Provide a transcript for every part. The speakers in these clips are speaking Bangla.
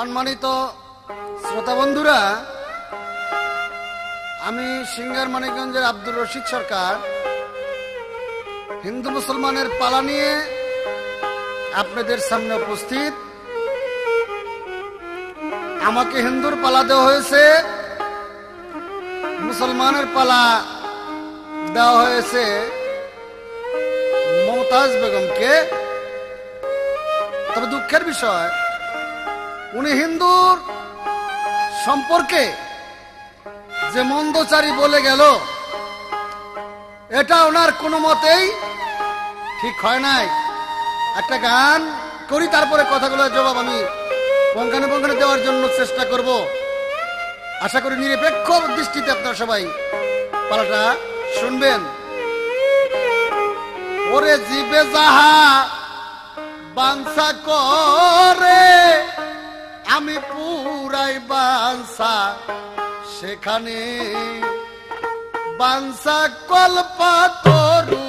সম্মানিত শ্রোতা বন্ধুরা, আমি সিঙ্গার মানিকগঞ্জের আব্দুর রশিদ সরকার। হিন্দু মুসলমানের পালা নিয়ে আপনাদের সামনে উপস্থিত। আমাকে হিন্দুর পালা দেওয়া হয়েছে, মুসলমানের পালা দেওয়া হয়েছে মমতাজ বেগমকে। তবে দুঃখের বিষয় উনি হিন্দুর সম্পর্কে যে মন্দচারী বলে গেল, এটা ওনার কোনো মতেই ঠিক হয় নাই। একটা গান করি, তারপরে কথাগুলো জবাব আমি পঙ্খানে পঙ্খানে দেওয়ার জন্য চেষ্টা করব। আশা করি নিরপেক্ষ দৃষ্টিতে আপনারা সবাই পালাটা শুনবেন। ওরে জিবে যাহা বাংসা করে আমি পুরাই বাংসা সেখানে বাংসা কল্পা তরু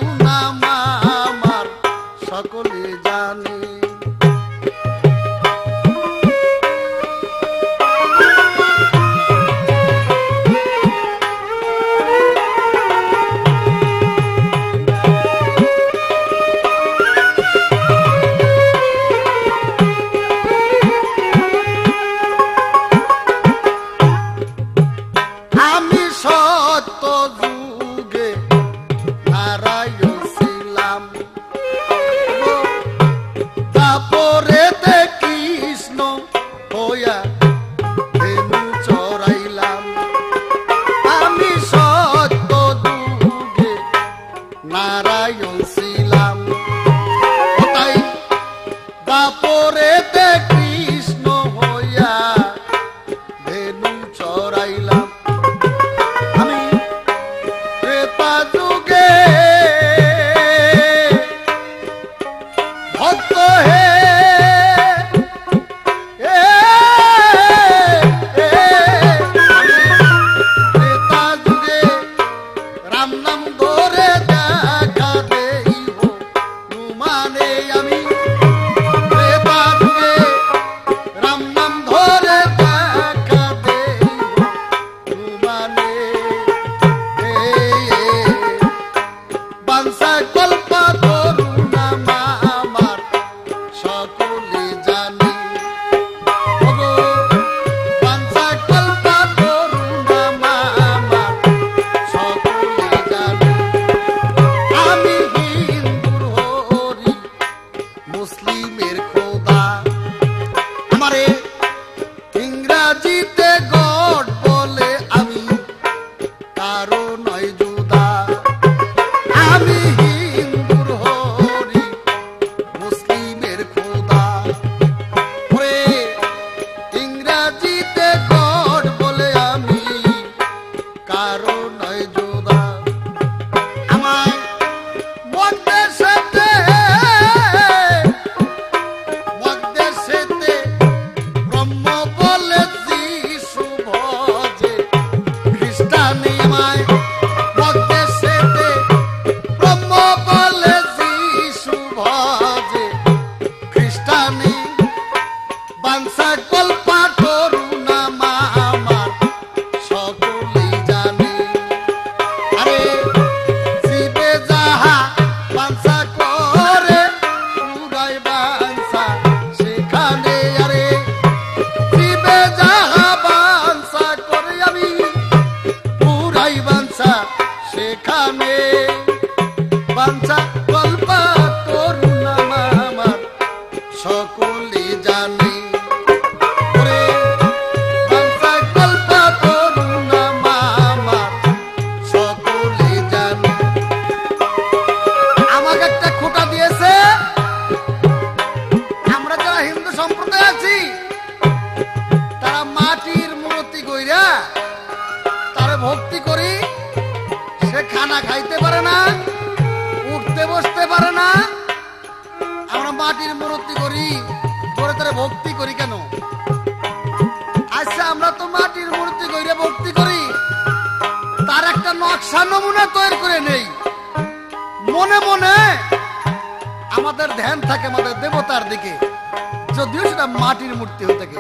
avanzar. মনে মনে আমাদের ধ্যান থাকে আমাদের দেবতার দিকে। যদিও সেটা মাটির মূর্তি হয়ে থাকে।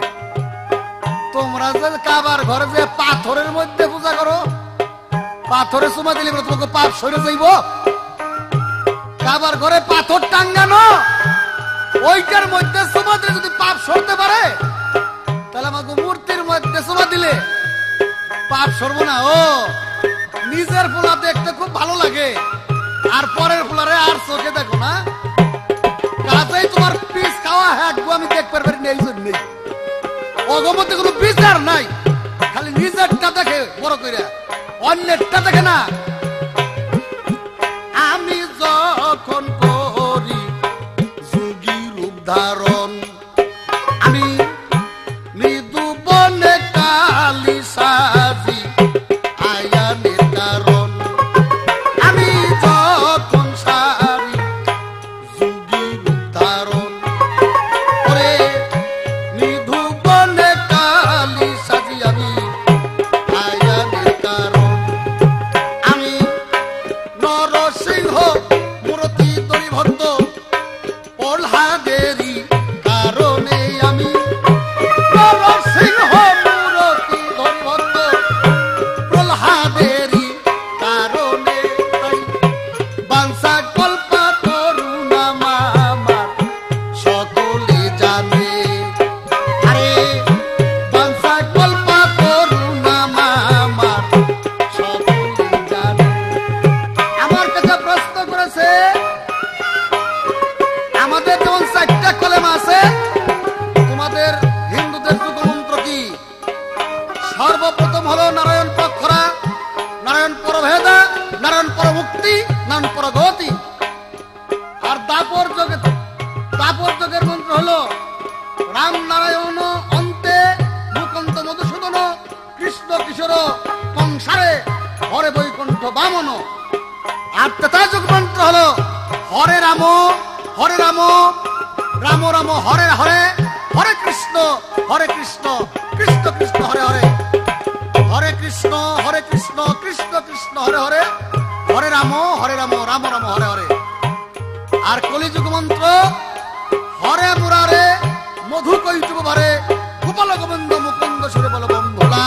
তোমরা যে কাবার ঘরে যে পাথরের মধ্যে পূজা করো, পাথরে সময় দিলে তোমাকে পাপ সরে যাইব। কাবার ঘরে পাথর টাঙ্গানো, ওইটার মধ্যে সময় দিলে যদি পাপ সরতে পারে, তাহলে আমাকে মূর্তির মধ্যে সময় দিলে পাপ সরবো না। ও, নিজের পোলা দেখতে খুব ভালো লাগে। আর পরের ফুলারে আর চোখে দেখো না। কাজেই তোমার পিস খাওয়া হ্যাঁ আমি দেখতে পারি নেই এই জন্যই। অগমতে কোনো বিচার নাই। খালি নিজেরটা দেখে বড় কইরা। অন্যেরটা দেখে না। আমি যখন করি যোগী রূপ ধারণ de হলো রাম নারায়ণ অন্তে মুকন্ত মধুসূদন, কৃষ্ণ কিশোর সংসারে, হরে বৈকুণ্ঠ বামন। আর তেতা যুগ মন্ত্র হলো, হরে রাম হরে রাম রাম রাম, হরে হরে হরে কৃষ্ণ হরে কৃষ্ণ কৃষ্ণ কৃষ্ণ, হরে হরে হরে কৃষ্ণ হরে কৃষ্ণ কৃষ্ণ কৃষ্ণ, হরে হরে হরে রাম হরে রাম রাম রাম, হরে হরে। আর কলিযুগ মন্ত্র হরে মুরারে মধু কৈটুব ভরে, গোপাল মুকুন্দ সুরে বল বন্ধুলা।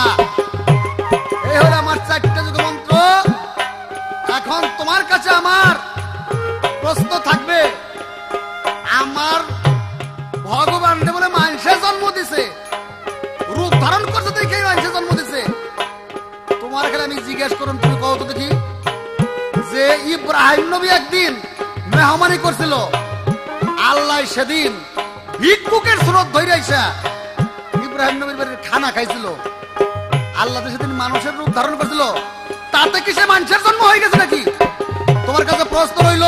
এই হলো আমার চারটে যুগ মন্ত্র এখন তোমার কাছে আমার প্রশ্ন থাকবে, আমার ভগবান বলে মানুষে জন্ম দিছে, রূপ ধারণ করছে দেখে মানুষে জন্ম দিছে। তোমার খেলে আমি জিজ্ঞেস করুন, তুমি কত দেখি, যে ইব্রাহিম নবী একদিন মেহমানি করছিল আল্লাহ সেদিন ভিক্ষুকের স্রোত ধরে ইব্রাহিম নবীর বাড়ির খানা খাইছিল। আল্লাহ সেদিন মানুষের রূপ ধারণ করেছিল। তাতে কি সে মানুষের জন্ম হয়ে গেছে নাকি? তোমার কাছে প্রশ্ন রইল।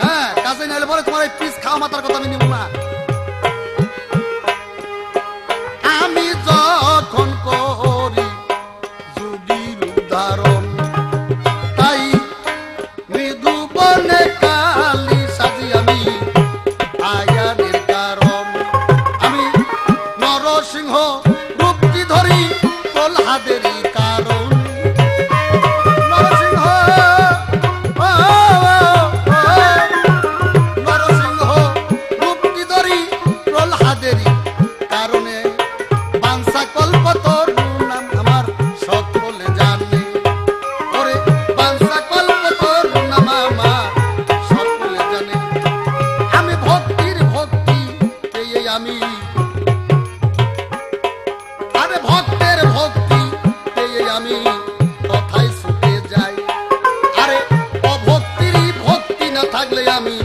হ্যাঁ কাছে নাইলে পরে তোমার এই পিস খাওয়া মাতার কথা আমি নিব না। প্রহ্লাদেরই থাকলে আমি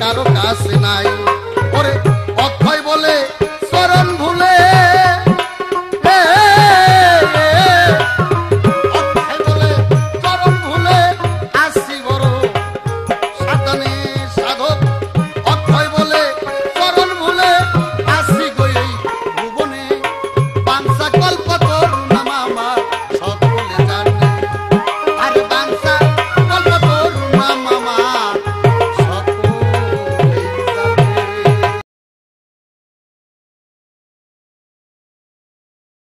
কারও কাছে নাই। ওরে অক্ষয় বলে স্মরণ ভুলে